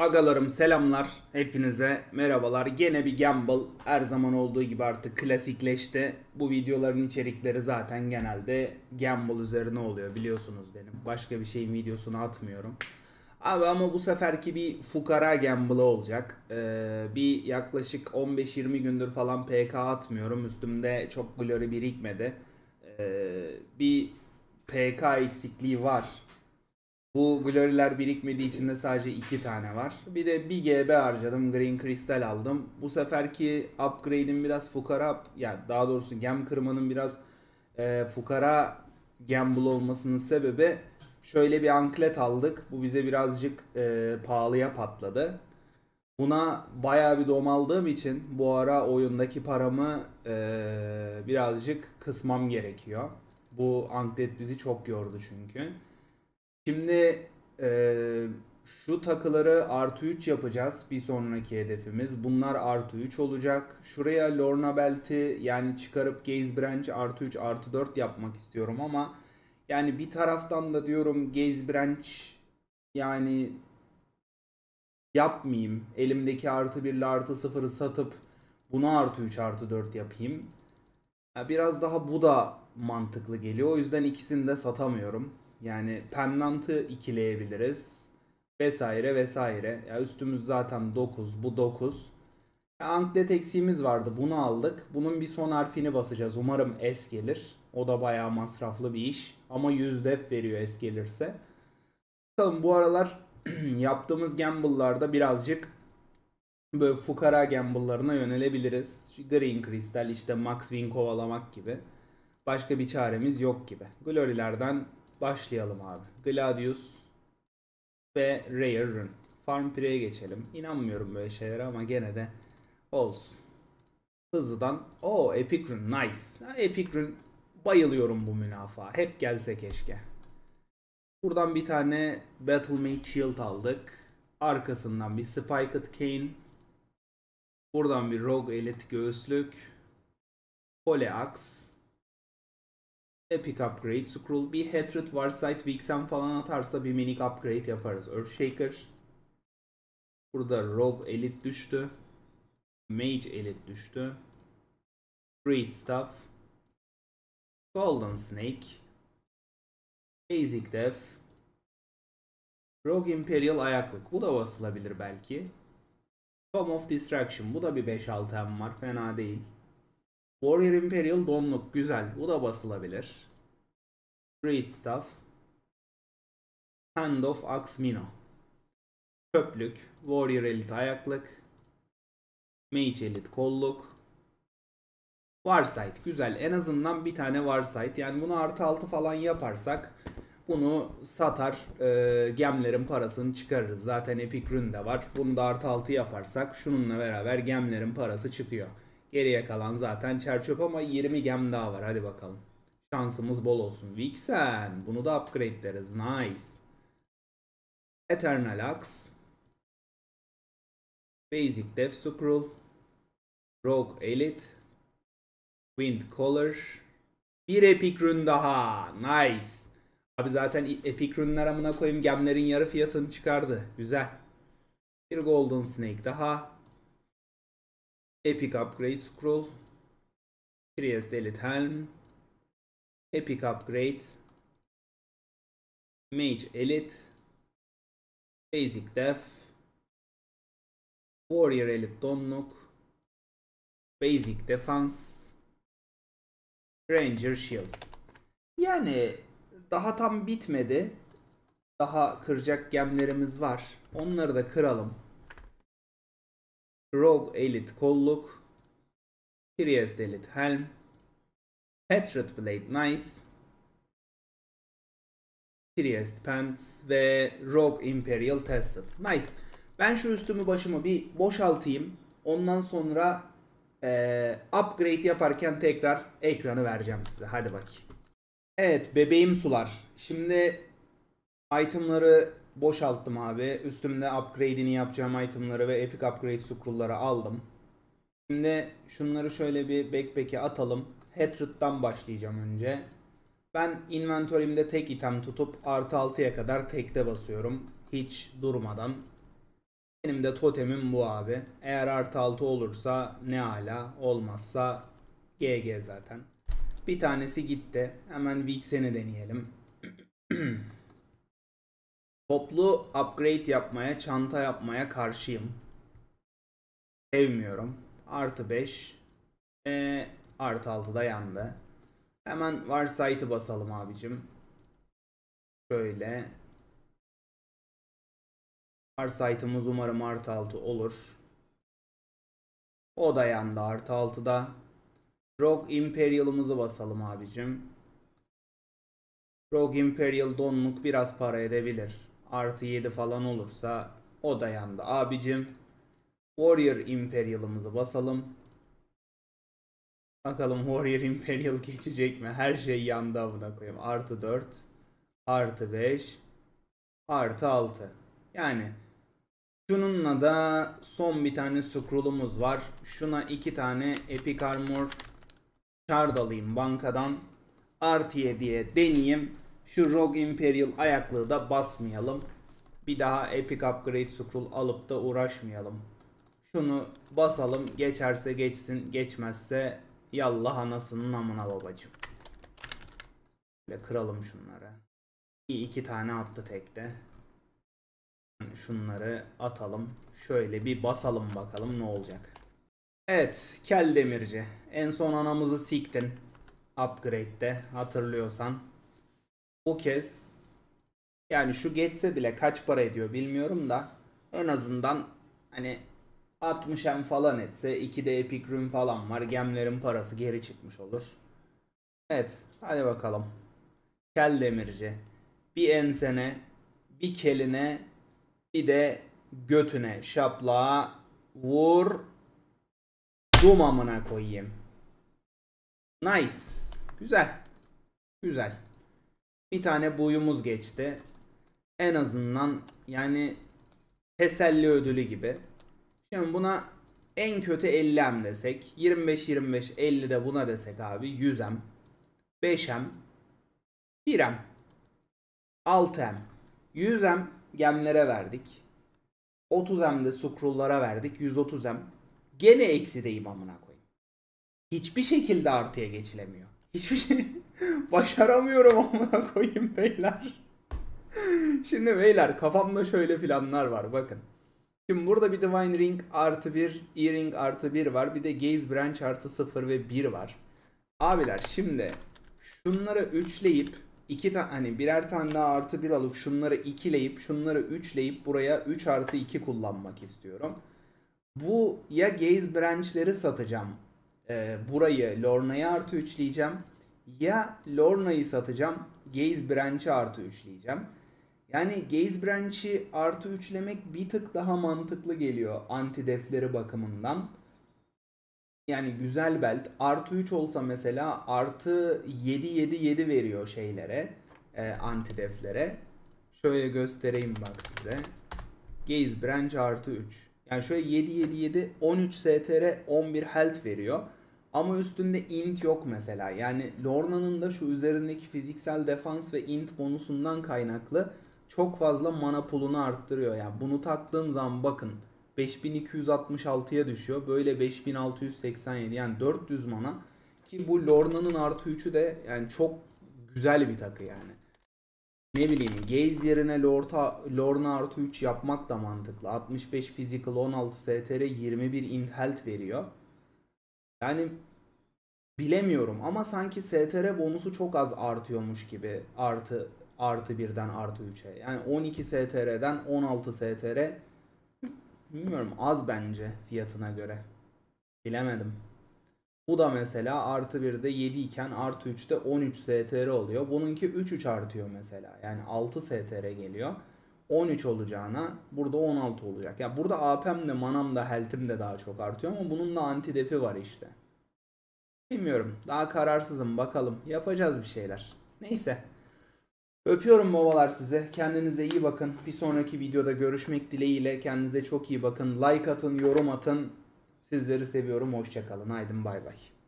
Agalarım selamlar hepinize merhabalar. Gene bir gamble her zaman olduğu gibi artık klasikleşti. Bu videoların içerikleri zaten genelde gamble üzerine oluyor biliyorsunuz benim. Başka bir şeyin videosunu atmıyorum. Abi ama bu seferki bir fukara gamble'ı olacak. Ee, bir yaklaşık 15-20 gündür falan PK atmıyorum. Üstümde çok glory birikmedi. Ee, bir PK eksikliği var bu glory'ler birikmediği için de sadece iki tane var. Bir de bir GB harcadım. Green Crystal aldım. Bu seferki upgrade'in biraz fukara yani daha doğrusu gem kırmanın biraz e, fukara gamble olmasının sebebi şöyle bir anklet aldık. Bu bize birazcık e, pahalıya patladı. Buna bayağı bir dom aldığım için bu ara oyundaki paramı e, birazcık kısmam gerekiyor. Bu anklet bizi çok yordu çünkü. Şimdi e, şu takıları artı 3 yapacağız. Bir sonraki hedefimiz. Bunlar artı 3 olacak. Şuraya Lorna Belt'i yani çıkarıp Gaze Branch artı 3 artı 4 yapmak istiyorum ama yani bir taraftan da diyorum Gaze Branch yani yapmayayım. Elimdeki artı 1 ile artı 0'ı satıp bunu artı 3 artı 4 yapayım. biraz daha bu da mantıklı geliyor. O yüzden ikisini de satamıyorum. Yani pendantı ikileyebiliriz. Vesaire vesaire. Ya üstümüz zaten 9. Bu 9. Ya anklet eksiğimiz vardı. Bunu aldık. Bunun bir son harfini basacağız. Umarım S gelir. O da bayağı masraflı bir iş. Ama 100 def veriyor S gelirse. Bakalım bu aralar yaptığımız gamble'larda birazcık böyle fukara gamble'larına yönelebiliriz. Green Crystal işte Max Win kovalamak gibi. Başka bir çaremiz yok gibi. Glory'lerden Başlayalım abi. Gladius ve Rare Rune. Farm Pre'ye geçelim. İnanmıyorum böyle şeylere ama gene de olsun. Hızlıdan. O Epic Rune nice. Epic Rune bayılıyorum bu münafa. Hep gelse keşke. Buradan bir tane Battle Mage Shield aldık. Arkasından bir Spiked Cane. Buradan bir Rogue Elite göğüslük. Pole Axe. Epic upgrade. Scroll bir Hatred Warsight Vixen falan atarsa bir minik upgrade yaparız. Earthshaker. Burada Rogue Elite düştü. Mage Elite düştü. Great Stuff. Golden Snake. Basic Def. Rogue Imperial ayaklık. Bu da basılabilir belki. Tom of Distraction. Bu da bir 5-6 M var. Fena değil. Warrior Imperial donluk güzel. Bu da basılabilir. Great stuff. Hand of Axmino. Çöplük. Warrior Elite ayaklık. Mage Elite kolluk. Warsight güzel. En azından bir tane Warsight. Yani bunu artı altı falan yaparsak bunu satar e, gemlerin parasını çıkarırız. Zaten Epic Rune de var. Bunu da artı altı yaparsak şununla beraber gemlerin parası çıkıyor. Geriye kalan zaten çerçöp ama 20 gem daha var. Hadi bakalım. Şansımız bol olsun. Vixen. Bunu da upgrade deriz. Nice. Eternal Axe. Basic Death Scroll. Rogue Elite. Wind Collar. Bir Epic Rune daha. Nice. Abi zaten Epic Rune'ler amına koyayım gemlerin yarı fiyatını çıkardı. Güzel. Bir Golden Snake daha. Epic Upgrade Scroll. Trieste Elite Helm. Epic Upgrade. Mage Elite. Basic Def. Warrior Elite Donluk. Basic Defense. Ranger Shield. Yani daha tam bitmedi. Daha kıracak gemlerimiz var. Onları da kıralım. Rogue Elite kolluk. Trieste Elite helm. Patriot Blade nice. Trieste pants ve Rogue Imperial Tested. Nice. Ben şu üstümü başımı bir boşaltayım. Ondan sonra e, upgrade yaparken tekrar ekranı vereceğim size. Hadi bakayım. Evet bebeğim sular. Şimdi itemları boşalttım abi. Üstümde upgrade'ini yapacağım itemları ve epic upgrade scroll'ları aldım. Şimdi şunları şöyle bir backpack'e atalım. Hatred'dan başlayacağım önce. Ben inventory'imde tek item tutup artı 6'ya kadar tekte basıyorum. Hiç durmadan. Benim de totemim bu abi. Eğer artı 6 olursa ne ala olmazsa GG zaten. Bir tanesi gitti. Hemen Vixen'i deneyelim. Toplu upgrade yapmaya, çanta yapmaya karşıyım. Sevmiyorum. Artı 5. E, artı 6 da yandı. Hemen Varsight'ı basalım abicim. Şöyle. Farsight'ımız umarım artı 6 olur. O da yandı artı 6'da. Rogue Imperial'ımızı basalım abicim. Rogue Imperial donluk biraz para edebilir. Artı 7 falan olursa o da yandı abicim. Warrior Imperial'ımızı basalım. Bakalım Warrior Imperial geçecek mi? Her şey yandı amına koyayım. Artı 4. Artı 5. Artı 6. Yani şununla da son bir tane scroll'umuz var. Şuna iki tane Epic Armor Shard alayım bankadan. Artı 7'ye deneyeyim. Şu Rogue Imperial ayaklığı da basmayalım. Bir daha Epic Upgrade Scroll alıp da uğraşmayalım. Şunu basalım. Geçerse geçsin. Geçmezse yallah anasının amına babacım. Ve kıralım şunları. İyi iki tane attı tekte. Şunları atalım. Şöyle bir basalım bakalım ne olacak. Evet, Kel Demirci. En son anamızı siktin. Upgrade'de hatırlıyorsan. Bu kez yani şu geçse bile kaç para ediyor bilmiyorum da en azından hani 60 M falan etse 2 Epic Rune falan var. Gemlerin parası geri çıkmış olur. Evet, hadi bakalım. Kel Demirci. Bir ensene, bir keline, bir de götüne şaplığa vur. Dum koyayım. Nice. Güzel. Güzel. Bir tane buyumuz geçti. En azından yani teselli ödülü gibi. Şimdi buna en kötü 50 m desek. 25 25 50 de buna desek abi 100 m 5 m 1 m 6 m 100 m gemlere verdik. 30 m de scroll'lara verdik. 130 m Gene eksideyim amına koyayım. Hiçbir şekilde artıya geçilemiyor. Hiçbir şey başaramıyorum amına koyayım beyler. Şimdi beyler kafamda şöyle planlar var bakın. Şimdi burada bir Divine Ring artı 1, E-Ring artı 1 var. Bir de Gaze Branch artı 0 ve 1 var. Abiler şimdi şunları üçleyip iki tane hani birer tane daha artı 1 alıp şunları ikileyip şunları üçleyip buraya 3 artı 2 kullanmak istiyorum. Bu ya Gaze Branch'leri satacağım. Ee, burayı Lorna'ya artı üçleyeceğim. Ya Lorna'yı satacağım. Gaze Branch'ı artı üçleyeceğim. Yani Gaze Branch'i artı üçlemek bir tık daha mantıklı geliyor anti defleri bakımından. Yani güzel belt. Artı 3 olsa mesela artı 7 7 7 veriyor şeylere. E, anti deflere. Şöyle göstereyim bak size. Gaze Branch artı 3. Yani şöyle 7 7 7 13 STR 11 health veriyor. Ama üstünde int yok mesela. Yani Lorna'nın da şu üzerindeki fiziksel defans ve int bonusundan kaynaklı çok fazla mana pool'unu arttırıyor. Yani bunu taktığım zaman bakın 5266'ya düşüyor. Böyle 5687 yani 400 mana ki bu Lorna'nın artı 3'ü de yani çok güzel bir takı yani. Ne bileyim Gaze yerine Lorta, Lorna artı 3 yapmak da mantıklı. 65 physical 16 STR 21 int health veriyor. Yani bilemiyorum ama sanki STR bonusu çok az artıyormuş gibi artı artı birden artı 3'e. Yani 12 STR'den 16 STR bilmiyorum az bence fiyatına göre. Bilemedim. Bu da mesela artı 1'de 7 iken artı 3'te 13 STR oluyor. Bununki 3 3 artıyor mesela. Yani 6 STR geliyor. 13 olacağına burada 16 olacak. Ya yani burada AP'm de manam da health'im de daha çok artıyor ama bunun da anti defi var işte. Bilmiyorum. Daha kararsızım. Bakalım. Yapacağız bir şeyler. Neyse. Öpüyorum babalar size. Kendinize iyi bakın. Bir sonraki videoda görüşmek dileğiyle. Kendinize çok iyi bakın. Like atın, yorum atın. Sizleri seviyorum. Hoşçakalın. Haydi bay bay.